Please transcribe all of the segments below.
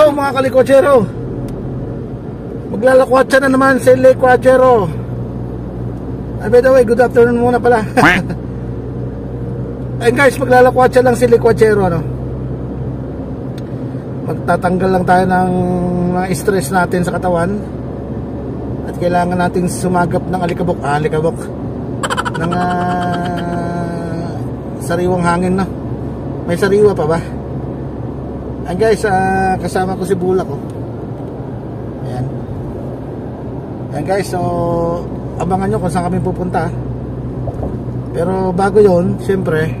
Yo mga kalikotsero. Maglalakwatsa na naman si Likwatsero ah, By the way, good afternoon muna pala. Ayun guys, maglalakwatsa lang si Likwatsero ano? Magtatanggal lang tayo ng mga stress natin sa katawan. At kailangan natin sumagap ng alikabok. Ah, alikabok. Ng uh, sariwang hangin no? May sariwa pa ba? Ayan guys, uh, kasama ko si Bulak oh. Ayan. Ayan guys, so abangan nyo kung saan kami pupunta. Pero bago yon, siyempre,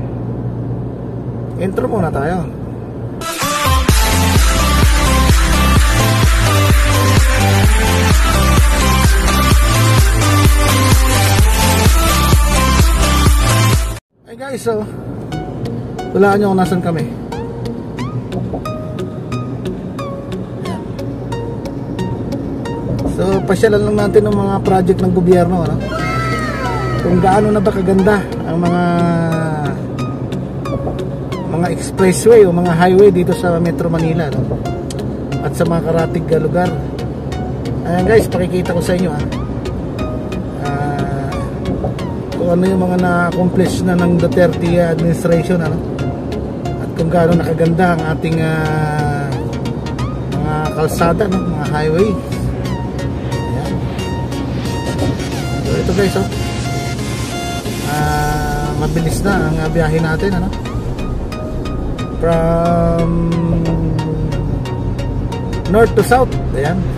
intro muna tayo. Hey guys, so wala nyo kung nasan kami. So pasyalan lang natin ng mga project ng gobyerno ano? Kung gaano na ba kaganda ang mga mga expressway o mga highway dito sa Metro Manila no? At sa mga karatig lugar. Ayan guys, pakikita ko sa inyo ha. Uh, kung ano yung mga na-accomplish na ng Duterte administration ano? At kung gaano nakaganda ang ating uh, mga kalsada, no? mga highway ito guys oh. Uh, mabilis na ang biyahe natin ano? From north to south. Ayan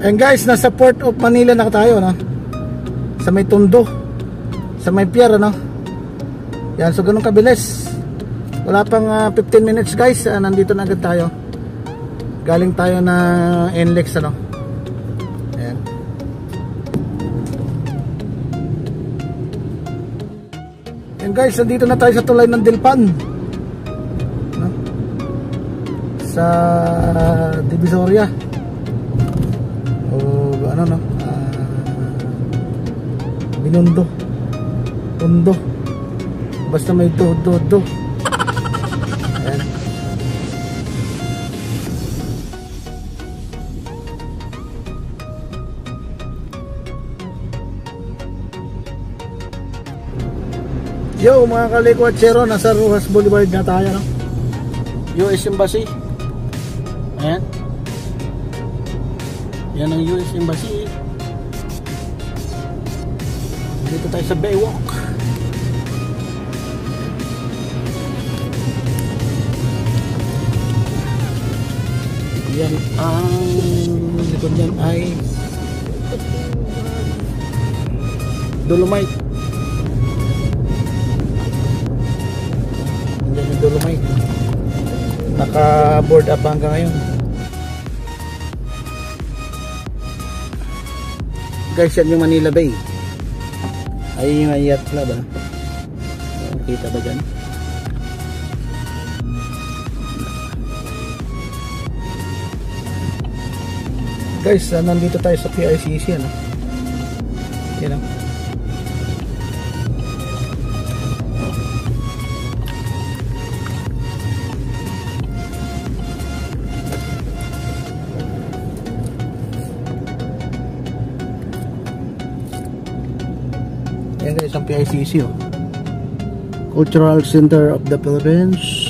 And guys, nasa Port of Manila na tayo, no? Sa may Tondo. Sa may pier, no? Yan, so ganun kabilis. Wala pang ah, 15 minutes, guys. Ah, nandito na agad tayo. Galing tayo na NLEX, ano? Ayan. Yan guys, nandito na tayo sa tulay ng Dilpan. No? Sa Divisoria. Binondo. Tondo. Basta may do do do. Ayan. Yo mga kalikwatsero, nasa Rojas Boulevard na tayo no? US Embassy Ayan Yan ang US Embassy Dito tayo sa Baywalk Yan ang likod niyan ay Dolomite Nandiyan yung Dolomite. Naka-board up hanggang ngayon. Guys, yan yung Manila Bay. Ay yung yacht club ah. Kita ba dyan? Guys, ah, nandito tayo sa PICC ano. PICC oh. Cultural Center of the Philippines.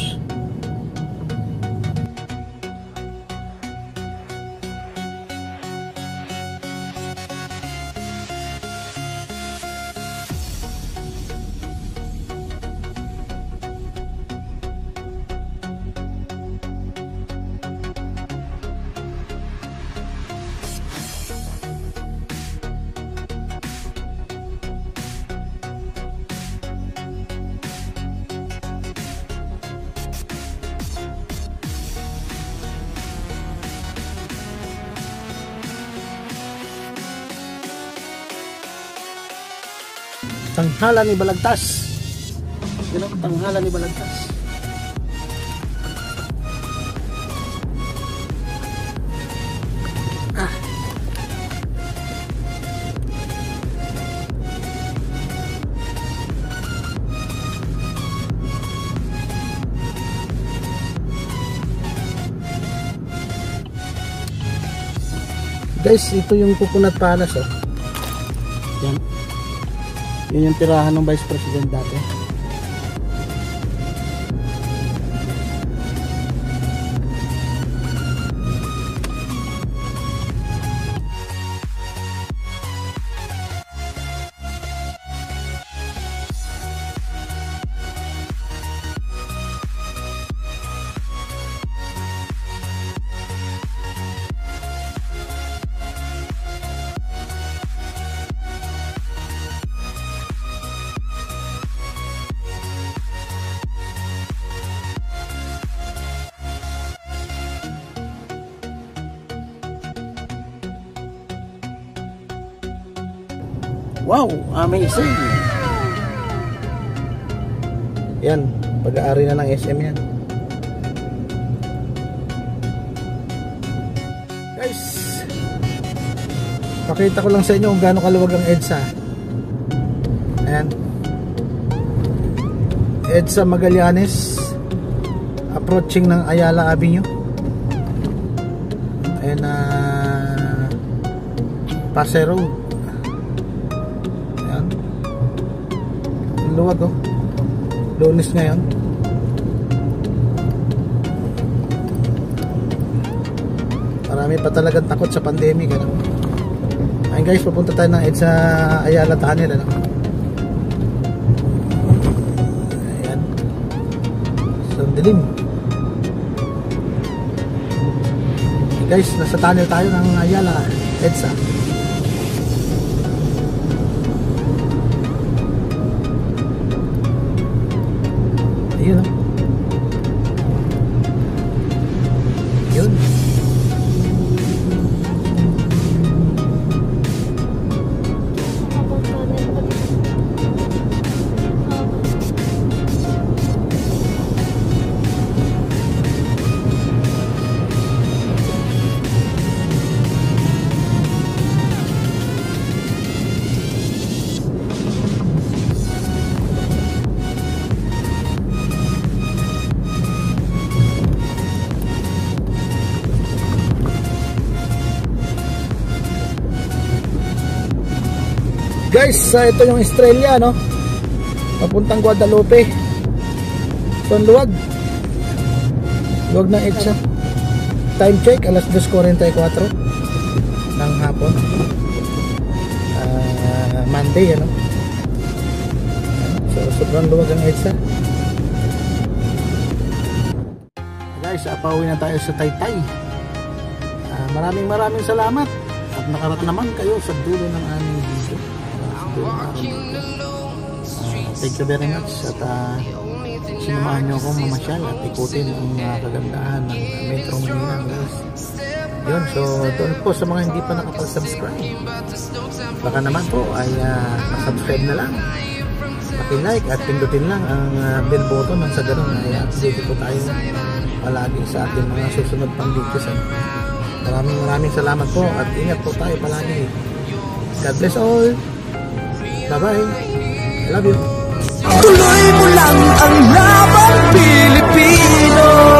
Tanghala ni Balagtas. Yan ang tanghala ni Balagtas. Ah. Guys, ito yung Coconut Palace oh. Yan. Yun yung tirahan ng Vice President dati. Wow, amazing. Yan, pag-aari na ng SM yan. Guys, pakita ko lang sa inyo kung gaano kaluwag ang EDSA. Ayan. EDSA Magallanes approaching ng Ayala Avenue. Ayan na uh, Pasay Road. Ayan. Ang luwag oh. Lunes ngayon. Marami pa talagang takot sa pandemic. Ano? Ayun guys, papunta tayo ng EDSA Ayala Tunnel. Ano? Ayan. So, ang dilim. guys, nasa tunnel tayo ng Ayala. EDSA. Yun. Guys, ah, ito yung Estrella, no? Papuntang Guadalupe. So, ang luwag. Luwag ng EDSA. Time check, alas 2.44 ng hapon. Ah, Monday, ano? So, sobrang luwag ang EDSA. Guys, uh, pauwi na tayo sa Taytay. Ah, maraming maraming salamat at nakarating naman kayo sa dulo ng aming thank you very much at uh, sinamahan nyo akong mamasyal at ikutin ang uh, kagandahan ng Metro Manila guys. Yun, so doon po sa mga hindi pa nakapag-subscribe. Baka naman po ay uh, subscribe na lang. Paki-like at pindutin lang ang uh, bell button nang sa ganun ay update po tayo palagi sa ating mga susunod pang videos. Eh. Maraming maraming salamat po at ingat po tayo palagi. God bless all. Bye-bye. I love you. Tuloy mo lang ang laban Pilipino